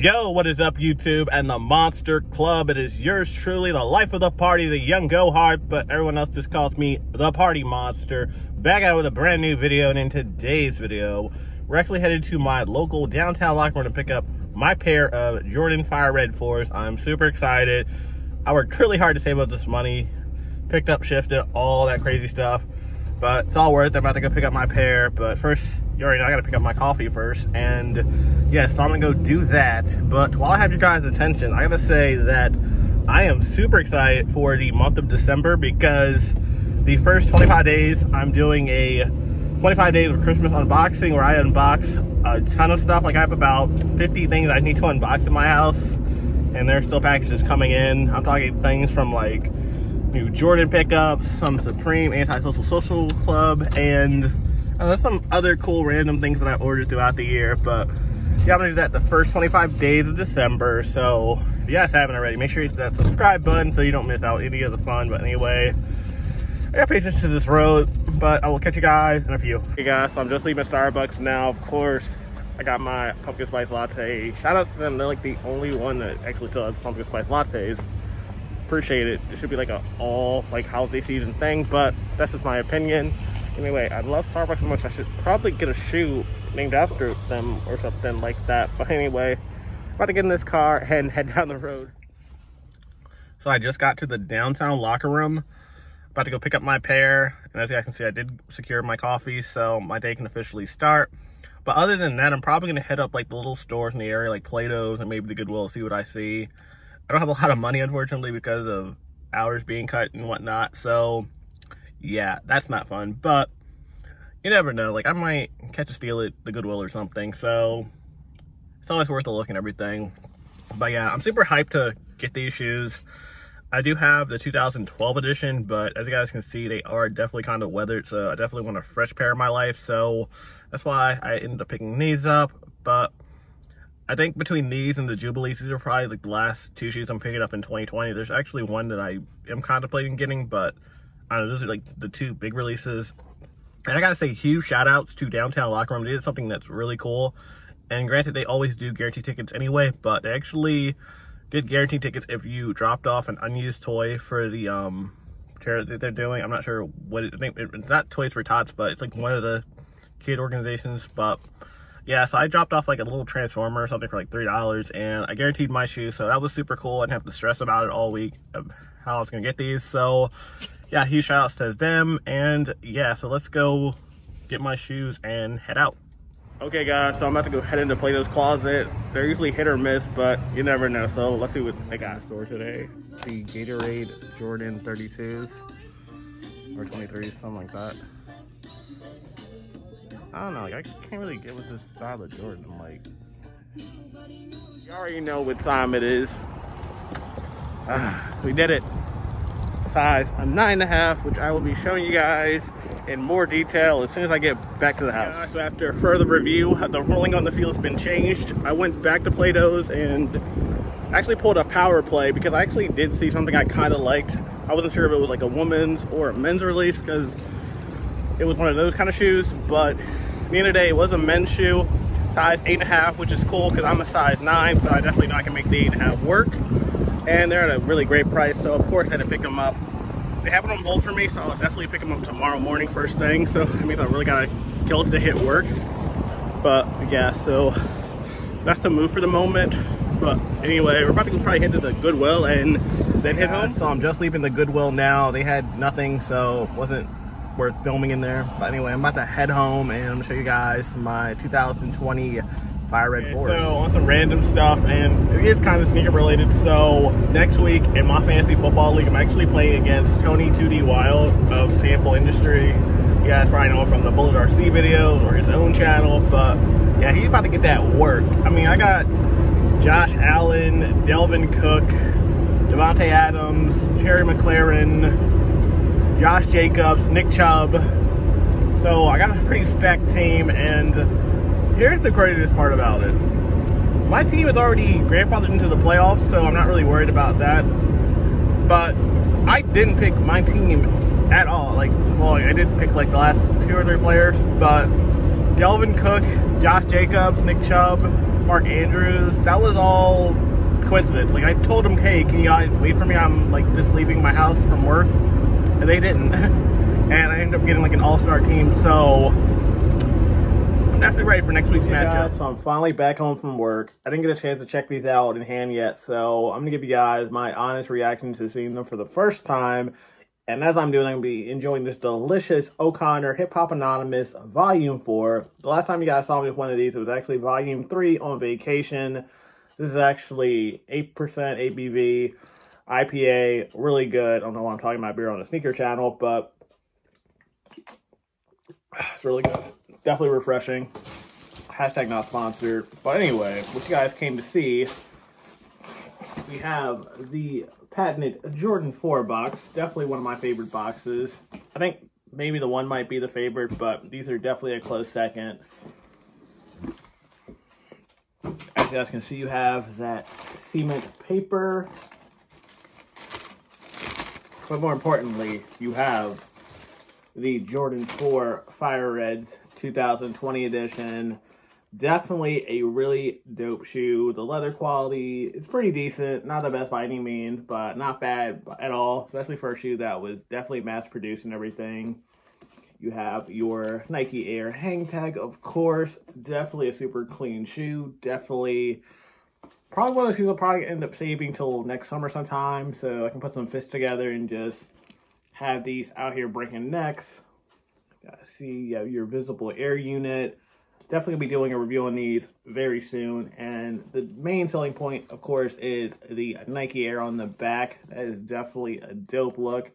Yo, what is up, YouTube and the Monster Club? It is yours truly, the life of the party, the young go hard, but everyone else just calls me the Party Monster. Back out with a brand new video, and in today's video, we're actually headed to my local downtown locker room to pick up my pair of Jordan Fire Red 4s. I'm super excited. I worked really hard to save up this money, picked up, shifted, all that crazy stuff, but it's all worth it. I'm about to go pick up my pair, but first, you already know I gotta pick up my coffee first. And yes, so I'm gonna go do that. But while I have your guys' attention, I gotta say that I am super excited for the month of December because the first 25 days, I'm doing a 25 days of Christmas unboxing where I unbox a ton of stuff. Like I have about 50 things I need to unbox in my house and there's still packages coming in. I'm talking things from like new Jordan pickups, some Supreme Anti-Social Social Club, and uh, there's some other cool random things that I ordered throughout the year, but yeah, I'm gonna do that the first 25 days of December. So if you guys haven't already, make sure you hit that subscribe button so you don't miss out any of the fun. But anyway, I got patience to this road, but I will catch you guys in a few. Hey guys, so I'm just leaving Starbucks now. Of course, I got my pumpkin spice latte. Shout out to them, they're like the only one that actually still has pumpkin spice lattes. Appreciate it. This should be like a all like holiday season thing, but that's just my opinion. Anyway, I love Starbucks so much, I should probably get a shoe named after them or something like that. But anyway, about to get in this car and head down the road. So I just got to the downtown locker room. About to go pick up my pair. And as you guys can see, I did secure my coffee, so my day can officially start. But other than that, I'm probably going to head up like the little stores in the area, like Plato's and maybe the Goodwill, see what I see. I don't have a lot of money, unfortunately, because of hours being cut and whatnot. So yeah, that's not fun. But you never know. Like, I might catch a steal at the Goodwill or something. So it's always worth a look and everything. But yeah, I'm super hyped to get these shoes. I do have the 2012 edition, but as you guys can see, they are definitely kind of weathered. So I definitely want a fresh pair in my life. So that's why I ended up picking these up. But I think between these and the Jubilees, these are probably like the last two shoes I'm picking up in 2020. There's actually one that I am contemplating getting, but I know, those are like the two big releases. And I gotta say huge shout outs to Downtown Locker Room. They did something that's really cool. And granted, they always do guarantee tickets anyway, but they actually did guarantee tickets if you dropped off an unused toy for the um charity that they're doing. I'm not sure what it, I think it's not Toys for Tots, but it's like one of the kid organizations. But yeah, so I dropped off like a little transformer or something for like three dollars, and I guaranteed my shoes. So that was super cool. I didn't have to stress about it all week of how I was gonna get these. So yeah, huge shout outs to them. And yeah, so let's go get my shoes and head out. Okay guys, so I'm about to go head into Plato's Closet. They're usually hit or miss, but you never know. So let's see what they got in store today. The Gatorade Jordan 32s or 23s, something like that. I don't know, like I can't really get with this style of Jordan. I'm like, you already know what time it is. Ah, we did it size a nine and a half, which I will be showing you guys in more detail as soon as I get back to the house. Yeah, so after further review, the rolling on the field has been changed. I went back to Plato's and actually pulled a power play because I actually did see something I kind of liked. I wasn't sure if it was like a woman's or a men's release because it was one of those kind of shoes, but the end of the day, it was a men's shoe, size eight and a half, which is cool because I'm a size nine, so I definitely know I can make the eight and a half work and they're at a really great price so of course I had to pick them up they have it on hold for me so I'll definitely pick them up tomorrow morning first thing. So I mean I really gotta kill it to hit work. But yeah so that's the move for the moment. But anyway we're about to probably head to the Goodwill and then hit home. so I'm just leaving the Goodwill now. They had nothing so wasn't worth filming in there. But anyway I'm about to head home and I'm gonna show you guys my 2020 Fire Red 4s. So on some random stuff, and it is kind of sneaker related. So next week in my fantasy football league, I'm actually playing against Tony 2D Wild of Sample Industry. You guys probably know him from the Bullet RC videos or his own channel, but yeah, he's about to get that work. I mean, I got Josh Allen, Dalvin Cook, Davante Adams, Terry McLaurin, Josh Jacobs, Nick Chubb. So I got a pretty stacked team and here's the craziest part about it. My team is already grandfathered into the playoffs, so I'm not really worried about that. But I didn't pick my team at all. Like, well, I did pick like the last two or three players, but Dalvin Cook, Josh Jacobs, Nick Chubb, Mark Andrews, that was all coincidence. Like I told them, hey, can you guys wait for me? I'm like just leaving my house from work. And they didn't. and I ended up getting like an all-star team. So definitely ready for next week's hey matchup. Guys, so I'm finally back home from work. I didn't get a chance to check these out in hand yet. So I'm gonna give you guys my honest reaction to seeing them for the first time. And as I'm doing, I'm going to be enjoying this delicious O'Connor Hip Hop Anonymous Volume 4. The last time you guys saw me with one of these, it was actually Volume 3 on vacation. This is actually 8% ABV, IPA, really good. I don't know why I'm talking about beer on the sneaker channel, but it's really good. Definitely refreshing. Hashtag not sponsored. But anyway, what you guys came to see, we have the patented Jordan 4 box. Definitely one of my favorite boxes. I think maybe the one might be the favorite, but these are definitely a close second. As you guys can see, you have that cement paper. But more importantly, you have the Jordan 4 Fire Reds 2020 edition. Definitely a really dope shoe. The leather quality is pretty decent. Not the best by any means, but not bad at all. Especially for a shoe that was definitely mass produced and everything. You have your Nike Air hang tag, of course. Definitely a super clean shoe. Definitely, probably one of those shoes I'll probably end up saving till next summer sometime. So I can put some fists together and just have these out here breaking necks. See you your visible air unit. Definitely be doing a review on these very soon. And the main selling point, of course, is the Nike Air on the back. That is definitely a dope look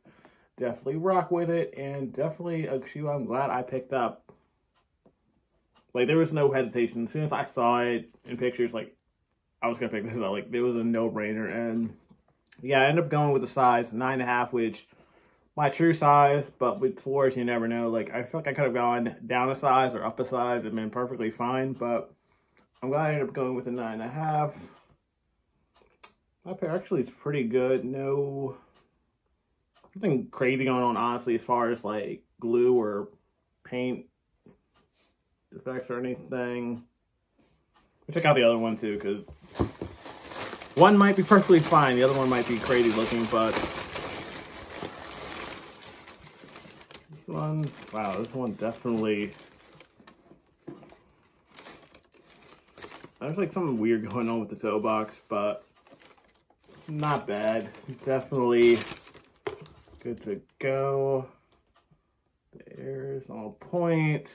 definitely rock with it and definitely a shoe I'm glad I picked up. Like there was no hesitation. As soon as I saw it in pictures, like I was gonna pick this up. Like it was a no-brainer. And yeah, I ended up going with the size nine and a half, which my true size, but with fours you never know. Like I feel like I could have gone down a size or up a size and been perfectly fine, but I'm glad I ended up going with a nine and a half. My pair actually is pretty good. No nothing crazy going on, honestly, as far as like glue or paint defects or anything. We Check out the other one too, because one might be perfectly fine, the other one might be crazy looking, but one, wow, this one definitely. There's like something weird going on with the toe box, but not bad. Definitely Good to go. The air is on point.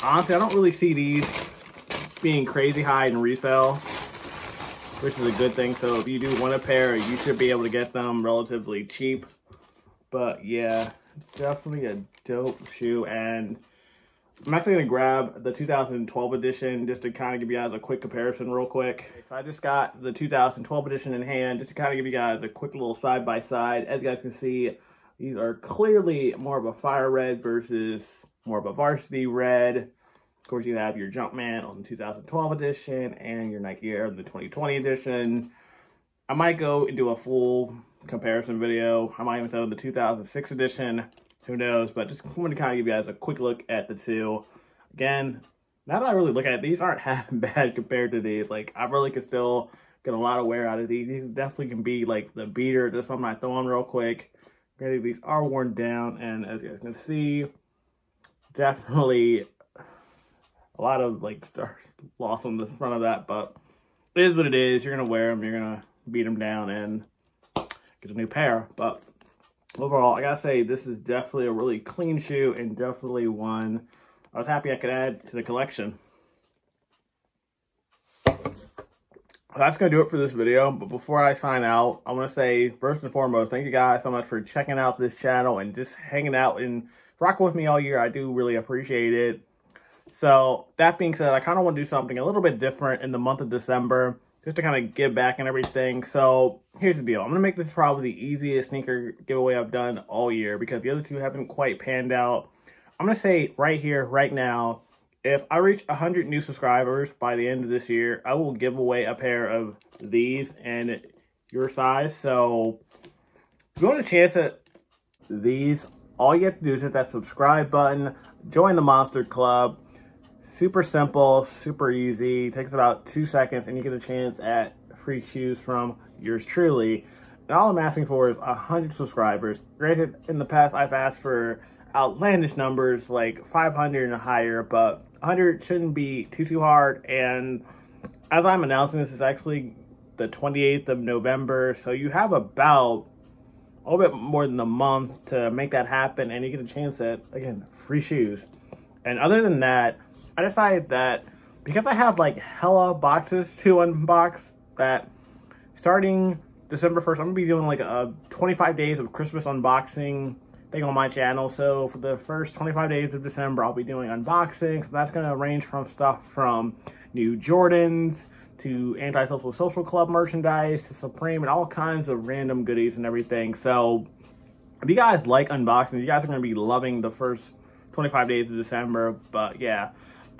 Honestly, I don't really see these being crazy high in resale, which is a good thing. So if you do want a pair, you should be able to get them relatively cheap. But yeah, definitely a dope shoe. And I'm actually going to grab the 2012 edition just to kind of give you guys a quick comparison real quick. So I just got the 2012 edition in hand just to kind of give you guys a quick little side-by-side. -side. As you guys can see, these are clearly more of a fire red versus more of a varsity red. Of course, you have your Jumpman on the 2012 edition and your Nike Air on the 2020 edition. I might go and do a full comparison video. I might even throw the 2006 edition who knows? But just want to kind of give you guys a quick look at the two. Again, now that I really look at it, these aren't half bad compared to these. Like, I really could still get a lot of wear out of these. These definitely can be like the beater, just something I throw on real quick. These are worn down, and as you guys can see, definitely a lot of like stars lost on the front of that, but it is what it is. You're gonna wear them, you're gonna beat them down, and get a new pair. But overall, I gotta say, this is definitely a really clean shoe and definitely one I was happy I could add to the collection. That's going to do it for this video, but before I sign out, I want to say, first and foremost, thank you guys so much for checking out this channel and just hanging out and rocking with me all year. I do really appreciate it. So, that being said, I kind of want to do something a little bit different in the month of December just to kind of give back and everything. So here's the deal. I'm going to make this probably the easiest sneaker giveaway I've done all year because the other two haven't quite panned out. I'm going to say right here, right now, if I reach 100 new subscribers by the end of this year, I will give away a pair of these and your size. So if you want a chance at these, all you have to do is hit that subscribe button, join the Monster Club, Super simple, super easy. Takes about two seconds and you get a chance at free shoes from yours truly. And all I'm asking for is 100 subscribers. Granted, in the past I've asked for outlandish numbers like 500 and higher, but 100 shouldn't be too, too hard. And as I'm announcing this, it's actually the 28th of November. So you have about a little bit more than a month to make that happen. And you get a chance at, again, free shoes. And other than that, I decided that because I have like hella boxes to unbox that starting December 1st, I'm gonna be doing like a 25 days of Christmas unboxing thing on my channel. So for the first 25 days of December, I'll be doing unboxings. So that's gonna range from stuff from new Jordans to Anti-Social Social Club merchandise to Supreme and all kinds of random goodies and everything. So if you guys like unboxings, you guys are gonna be loving the first 25 days of December. But yeah,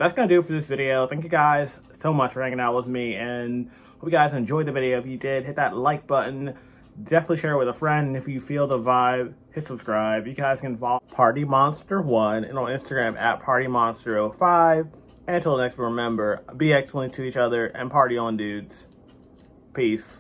that's gonna do it for this video. Thank you guys so much for hanging out with me and hope you guys enjoyed the video. If you did, hit that like button definitely share it with a friend. And if you feel the vibe, hit subscribe. You guys can follow Party Monster One and on Instagram at Party Monster 05. Until next, remember, be excellent to each other and party on, dudes. Peace.